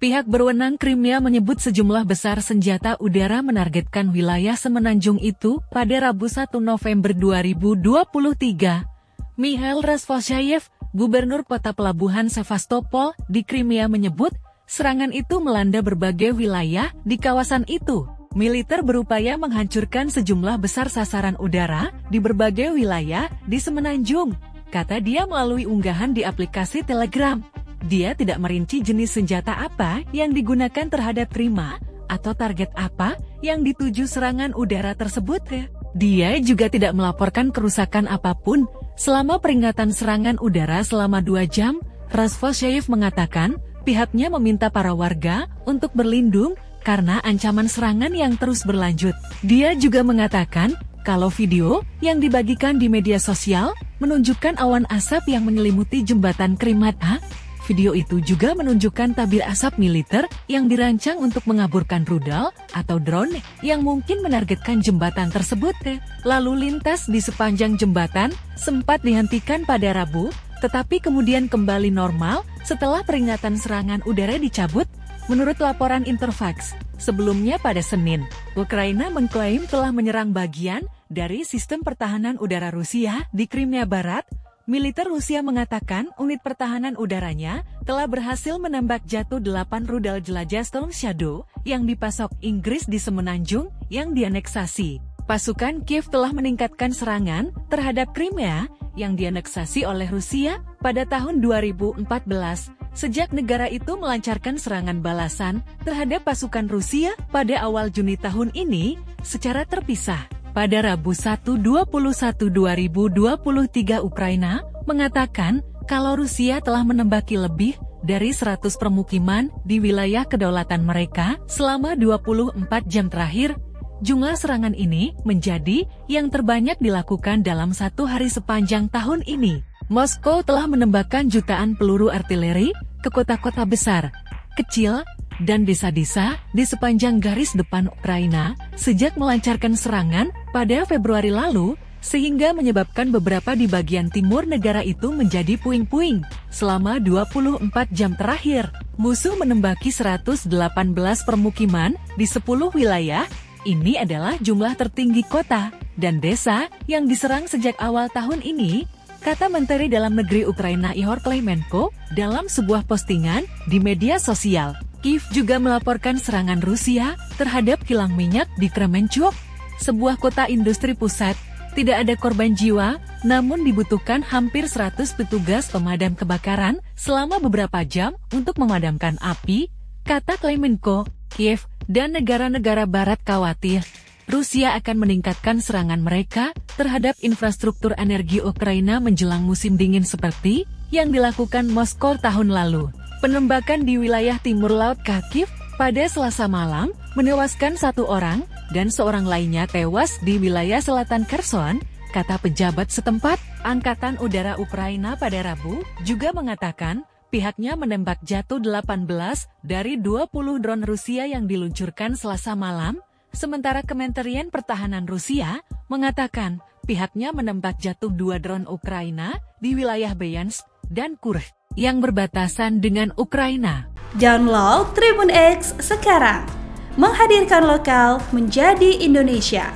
Pihak berwenang Crimea menyebut sejumlah besar senjata udara menargetkan wilayah semenanjung itu pada Rabu 1 November 2023. Mikhail Rasvoshayev, Gubernur Kota Pelabuhan Sevastopol di Crimea menyebut, serangan itu melanda berbagai wilayah di kawasan itu. Militer berupaya menghancurkan sejumlah besar sasaran udara di berbagai wilayah di semenanjung, kata dia melalui unggahan di aplikasi Telegram. Dia tidak merinci jenis senjata apa yang digunakan terhadap Prima atau target apa yang dituju serangan udara tersebut. Dia juga tidak melaporkan kerusakan apa pun selama peringatan serangan udara selama dua jam. Rasvosheyev mengatakan pihaknya meminta para warga untuk berlindung karena ancaman serangan yang terus berlanjut. Dia juga mengatakan kalau video yang dibagikan di media sosial menunjukkan awan asap yang menyelimuti jembatan Krimata Video itu juga menunjukkan tabir asap militer yang dirancang untuk mengaburkan rudal atau drone yang mungkin menargetkan jembatan tersebut. Lalu lintas di sepanjang jembatan sempat dihentikan pada Rabu, tetapi kemudian kembali normal setelah peringatan serangan udara dicabut, menurut laporan Interfax. Sebelumnya pada Senin, Ukraina mengklaim telah menyerang bagian dari sistem pertahanan udara Rusia di Crimea Barat, Militer Rusia mengatakan unit pertahanan udaranya telah berhasil menembak jatuh 8 rudal jelajah Storm Shadow yang dipasok Inggris di Semenanjung yang dianeksasi. Pasukan Kiev telah meningkatkan serangan terhadap Crimea yang dianeksasi oleh Rusia pada tahun 2014 sejak negara itu melancarkan serangan balasan terhadap pasukan Rusia pada awal Juni tahun ini secara terpisah. Pada Rabu 1 21 2023 Ukraina mengatakan kalau Rusia telah menembaki lebih dari 100 permukiman di wilayah kedaulatan mereka selama 24 jam terakhir. Jumlah serangan ini menjadi yang terbanyak dilakukan dalam satu hari sepanjang tahun ini. Moskow telah menembakkan jutaan peluru artileri ke kota-kota besar, kecil, dan desa-desa di sepanjang garis depan Ukraina sejak melancarkan serangan pada Februari lalu, sehingga menyebabkan beberapa di bagian timur negara itu menjadi puing-puing. Selama 24 jam terakhir, musuh menembaki 118 permukiman di 10 wilayah. Ini adalah jumlah tertinggi kota dan desa yang diserang sejak awal tahun ini, kata Menteri Dalam Negeri Ukraina Ihor Klemenko dalam sebuah postingan di media sosial. Kiev juga melaporkan serangan Rusia terhadap kilang minyak di Kremenchuk, sebuah kota industri pusat. Tidak ada korban jiwa, namun dibutuhkan hampir 100 petugas pemadam kebakaran selama beberapa jam untuk memadamkan api, kata Klemenko, Kiev, dan negara-negara barat khawatir Rusia akan meningkatkan serangan mereka terhadap infrastruktur energi Ukraina menjelang musim dingin seperti yang dilakukan Moskow tahun lalu. Penembakan di wilayah timur laut Kharkiv pada selasa malam menewaskan satu orang dan seorang lainnya tewas di wilayah selatan Kherson, kata pejabat setempat. Angkatan Udara Ukraina pada Rabu juga mengatakan pihaknya menembak jatuh 18 dari 20 drone Rusia yang diluncurkan selasa malam, sementara Kementerian Pertahanan Rusia mengatakan pihaknya menembak jatuh dua drone Ukraina di wilayah Bryansk dan Kursk yang berbatasan dengan Ukraina. Download Tribun X sekarang, menghadirkan lokal menjadi Indonesia.